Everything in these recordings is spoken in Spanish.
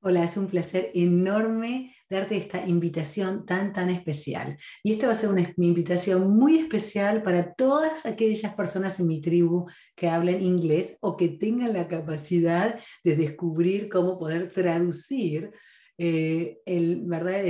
Hola, es un placer enorme darte esta invitación tan, tan especial. Y esta va a ser una invitación muy especial para todas aquellas personas en mi tribu que hablan inglés o que tengan la capacidad de descubrir cómo poder traducir eh, el, ¿verdad?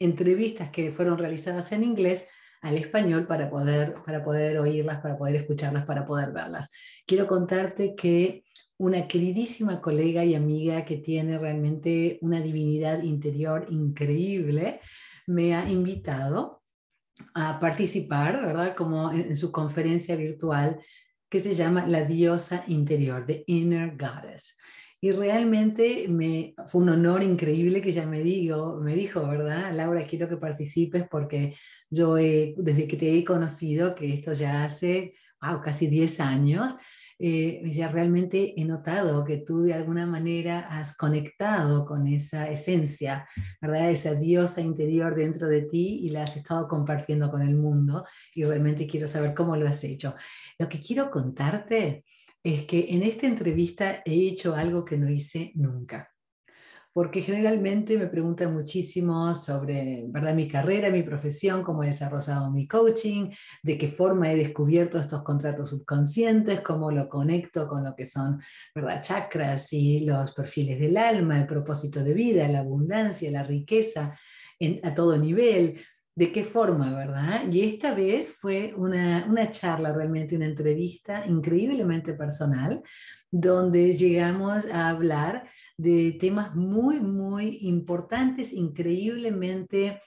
entrevistas que fueron realizadas en inglés al español para poder, para poder oírlas, para poder escucharlas, para poder verlas. Quiero contarte que una queridísima colega y amiga que tiene realmente una divinidad interior increíble, me ha invitado a participar, ¿verdad? Como en, su conferencia virtual que se llama La diosa interior, The Inner Goddess. Y realmente me, fue un honor increíble que ella me, digo, me dijo, ¿verdad? Laura, quiero que participes porque yo desde que te he conocido, que esto ya hace wow, casi 10 años, eh, decía, realmente he notado que tú de alguna manera has conectado con esa esencia, ¿verdad? Esa diosa interior dentro de ti y la has estado compartiendo con el mundo y realmente quiero saber cómo lo has hecho. Lo que quiero contarte es que en esta entrevista he hecho algo que no hice nunca porque generalmente me preguntan muchísimo sobre ¿verdad? mi carrera, mi profesión, cómo he desarrollado mi coaching, de qué forma he descubierto estos contratos subconscientes, cómo lo conecto con lo que son ¿verdad? chakras y los perfiles del alma, el propósito de vida, la abundancia, la riqueza a todo nivel. ¿De qué forma, verdad? Y esta vez fue una, una charla, realmente una entrevista increíblemente personal, donde llegamos a hablar de temas muy, muy importantes, increíblemente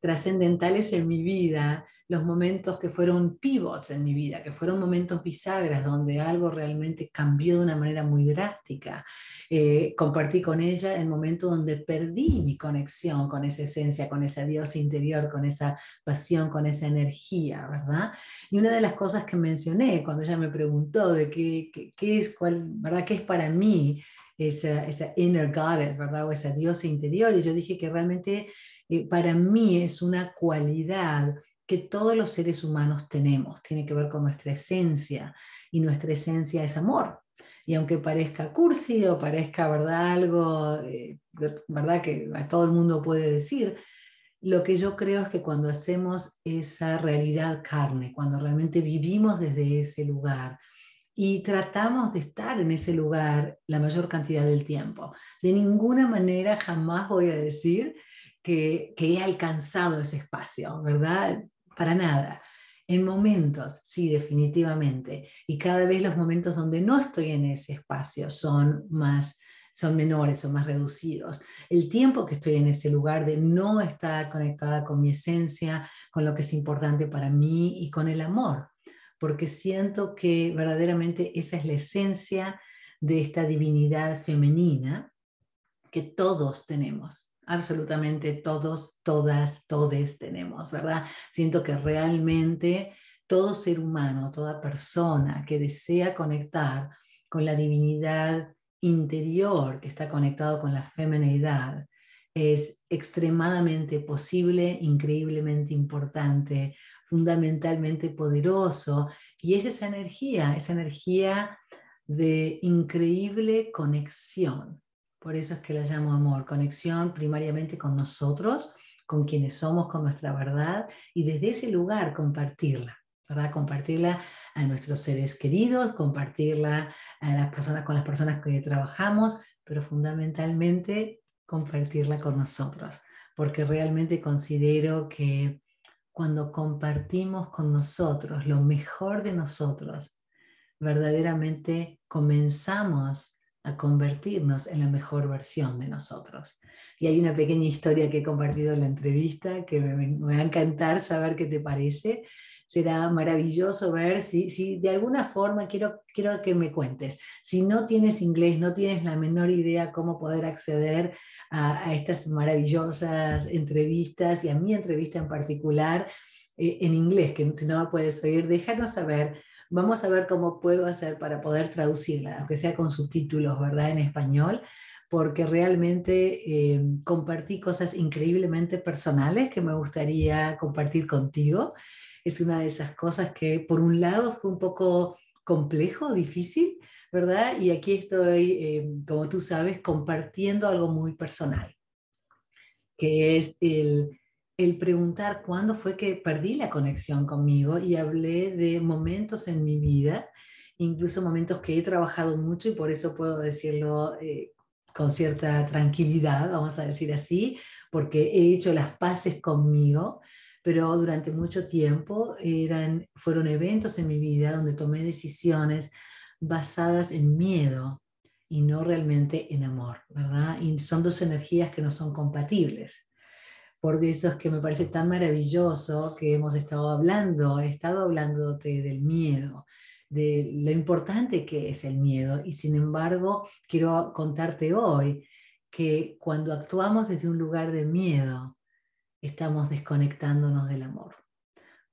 trascendentales en mi vida, los momentos que fueron pivots en mi vida, que fueron momentos bisagras donde algo realmente cambió de una manera muy drástica. Eh, compartí con ella el momento donde perdí mi conexión con esa esencia, con esa diosa interior, con esa pasión, con esa energía, ¿verdad? Y una de las cosas que mencioné cuando ella me preguntó de qué, qué, es, cuál, ¿verdad? ¿Qué es para mí esa, esa inner goddess, ¿verdad? O esa diosa interior. Y yo dije que realmente eh, para mí es una cualidad que todos los seres humanos tenemos. Tiene que ver con nuestra esencia. Y nuestra esencia es amor. Y aunque parezca cursi o parezca, ¿verdad? Algo, eh, ¿verdad? Que todo el mundo puede decir, lo que yo creo es que cuando hacemos esa realidad carne, cuando realmente vivimos desde ese lugar, y tratamos de estar en ese lugar la mayor cantidad del tiempo. De ninguna manera jamás voy a decir que, he alcanzado ese espacio, ¿verdad? Para nada. En momentos, sí, definitivamente. Y cada vez los momentos donde no estoy en ese espacio son más son menores, son más reducidos. El tiempo que estoy en ese lugar de no estar conectada con mi esencia, con lo que es importante para mí y con el amor, porque siento que verdaderamente esa es la esencia de esta divinidad femenina que todos tenemos, absolutamente todos, todas, todes tenemos, ¿verdad? Siento que realmente todo ser humano, toda persona que desea conectar con la divinidad interior que está conectado con la femenidad, es extremadamente posible, increíblemente importante, fundamentalmente poderoso y es esa energía, esa energía de increíble conexión. Por eso es que la llamo amor, conexión primariamente con nosotros, con quienes somos, con nuestra verdad y desde ese lugar compartirla, ¿verdad? Compartirla a nuestros seres queridos, compartirla a las personas con las personas que trabajamos, pero fundamentalmente compartirla con nosotros, porque realmente considero que cuando compartimos con nosotros lo mejor de nosotros, verdaderamente comenzamos a convertirnos en la mejor versión de nosotros. Y hay una pequeña historia que he compartido en la entrevista que me, va a encantar saber qué te parece. Será maravilloso ver si, si de alguna forma quiero, quiero que me cuentes. Si no tienes inglés, no tienes la menor idea cómo poder acceder a, estas maravillosas entrevistas y a mi entrevista en particular eh, en inglés, que si no puedes oír, déjanos saber. Vamos a ver cómo puedo hacer para poder traducirla, aunque sea con subtítulos, ¿verdad? En español, porque realmente eh, compartí cosas increíblemente personales que me gustaría compartir contigo. Es una de esas cosas que por un lado fue un poco complejo, difícil, ¿verdad? Y aquí estoy, eh, como tú sabes, compartiendo algo muy personal, que es el, el preguntar cuándo fue que perdí la conexión conmigo y hablé de momentos en mi vida, incluso momentos que he trabajado mucho y por eso puedo decirlo eh, con cierta tranquilidad, vamos a decir así, porque he hecho las paces conmigo, pero durante mucho tiempo eran, fueron eventos en mi vida donde tomé decisiones basadas en miedo y no realmente en amor, ¿verdad? Y son dos energías que no son compatibles. Por eso es que me parece tan maravilloso que hemos estado hablando, he estado hablándote del miedo, de lo importante que es el miedo. Y sin embargo, quiero contarte hoy que cuando actuamos desde un lugar de miedo, estamos desconectándonos del amor.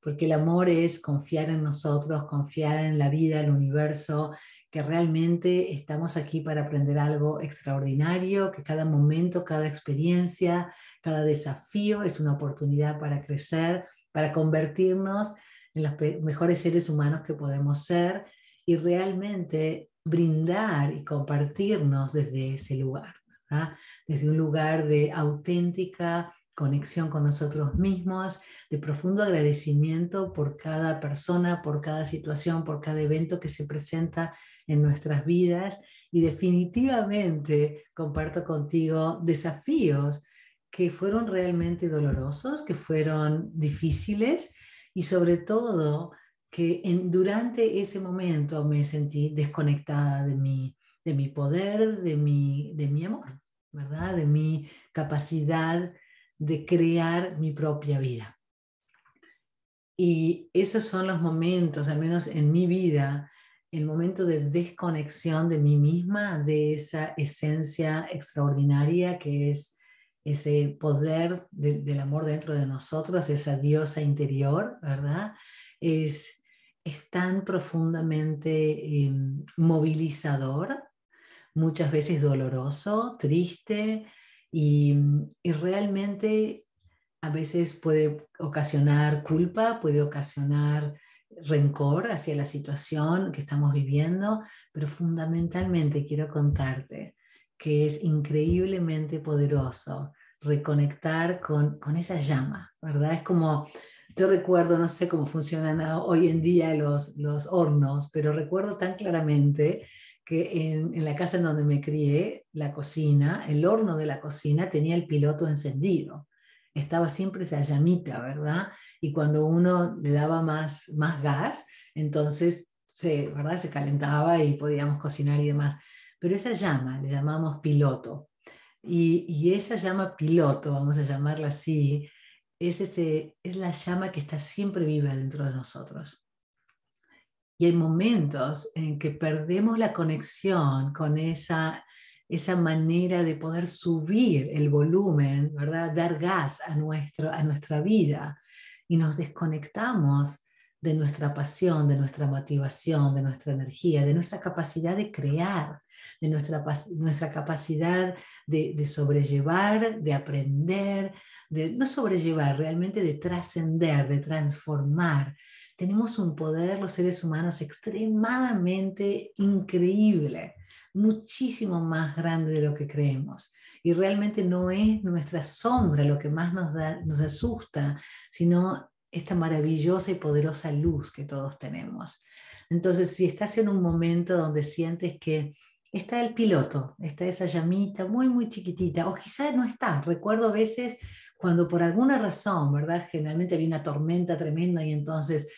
Porque el amor es confiar en nosotros, confiar en la vida, el universo, que realmente estamos aquí para aprender algo extraordinario, que cada momento, cada experiencia, cada desafío es una oportunidad para crecer, para convertirnos en los mejores seres humanos que podemos ser y realmente brindar y compartirnos desde ese lugar, desde un lugar de auténtica conexión con nosotros mismos, de profundo agradecimiento por cada persona, por cada situación, por cada evento que se presenta en nuestras vidas y definitivamente comparto contigo desafíos que fueron realmente dolorosos, que fueron difíciles y sobre todo que en, durante ese momento me sentí desconectada de mi, de mi poder, de mi, de mi amor, ¿verdad? De mi capacidad de crear mi propia vida. Y esos son los momentos, al menos en mi vida, el momento de desconexión de mí misma, de esa esencia extraordinaria que es ese poder del amor dentro de nosotros, esa diosa interior, ¿verdad? Es, es tan profundamente em, movilizador, muchas veces doloroso, triste y, y realmente a veces puede ocasionar culpa, puede ocasionar rencor hacia la situación que estamos viviendo, pero fundamentalmente quiero contarte que es increíblemente poderoso reconectar con, con esa llama, ¿verdad? Es como, yo recuerdo, no sé cómo funcionan hoy en día los, los hornos, pero recuerdo tan claramente que en, la casa en donde me crié, la cocina, el horno de la cocina tenía el piloto encendido. Estaba siempre esa llamita, ¿verdad? Y cuando uno le daba más, más gas, entonces se, ¿verdad? se calentaba y podíamos cocinar y demás. Pero esa llama, le llamamos piloto, y, esa llama piloto, vamos a llamarla así, es, ese, es la llama que está siempre viva dentro de nosotros. Y hay momentos en que perdemos la conexión con esa, esa manera de poder subir el volumen, ¿verdad? Dar gas a, nuestro, a nuestra vida y nos desconectamos de nuestra pasión, de nuestra motivación, de nuestra energía, de nuestra capacidad de crear, de nuestra, nuestra capacidad de, sobrellevar, de aprender, de no sobrellevar, realmente de trascender, de transformar. Tenemos un poder, los seres humanos, extremadamente increíble, muchísimo más grande de lo que creemos. Y realmente no es nuestra sombra lo que más nos, da, nos asusta, sino esta maravillosa y poderosa luz que todos tenemos. Entonces, si estás en un momento donde sientes que está el piloto, está esa llamita muy, muy chiquitita, o quizás no está. Recuerdo a veces cuando por alguna razón, ¿verdad? Generalmente había una tormenta tremenda y entonces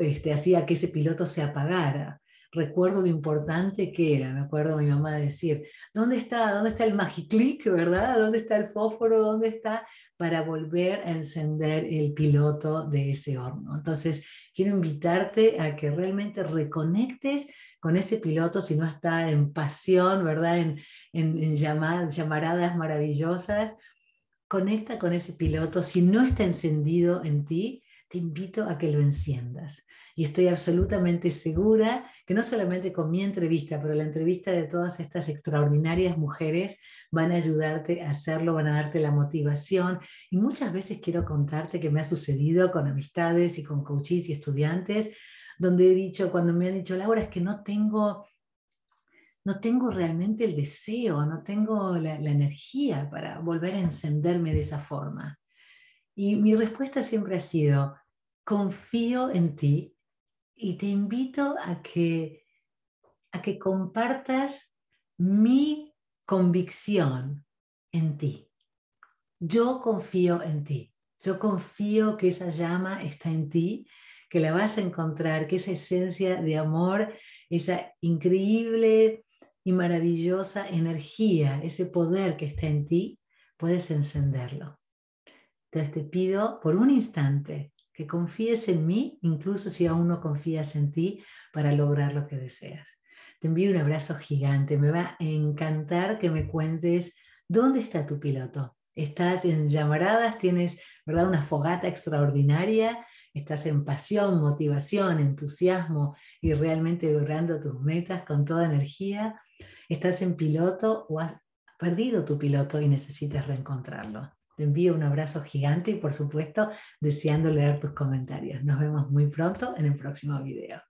este, hacía que ese piloto se apagara. Recuerdo lo importante que era, me acuerdo mi mamá decir, ¿dónde está, dónde está el magiclick, verdad? ¿Dónde está el fósforo? ¿Dónde está? Para volver a encender el piloto de ese horno. Entonces, quiero invitarte a que realmente reconectes con ese piloto si no está en pasión, ¿verdad? En, en, llamaradas maravillosas. Conecta con ese piloto. Si no está encendido en ti, te invito a que lo enciendas. Y estoy absolutamente segura que no solamente con mi entrevista, pero la entrevista de todas estas extraordinarias mujeres van a ayudarte a hacerlo, van a darte la motivación. Y muchas veces quiero contarte que me ha sucedido con amistades y con coaches y estudiantes donde he dicho, cuando me han dicho, Laura, es que no tengo no tengo realmente el deseo, no tengo la, energía para volver a encenderme de esa forma. Y mi respuesta siempre ha sido, confío en ti y te invito a que, a que compartas mi convicción en ti. Yo confío en ti. Yo confío que esa llama está en ti, que la vas a encontrar, que esa esencia de amor, esa increíble y maravillosa energía, ese poder que está en ti, puedes encenderlo. Entonces te pido por un instante que confíes en mí, incluso si aún no confías en ti, para lograr lo que deseas. Te envío un abrazo gigante. Me va a encantar que me cuentes dónde está tu piloto. Estás en llamaradas, tienes ¿verdad? una fogata extraordinaria, estás en pasión, motivación, entusiasmo y realmente logrando tus metas con toda energía. Estás en piloto o has perdido tu piloto y necesitas reencontrarlo. Te envío un abrazo gigante y por supuesto deseando leer tus comentarios. Nos vemos muy pronto en el próximo video.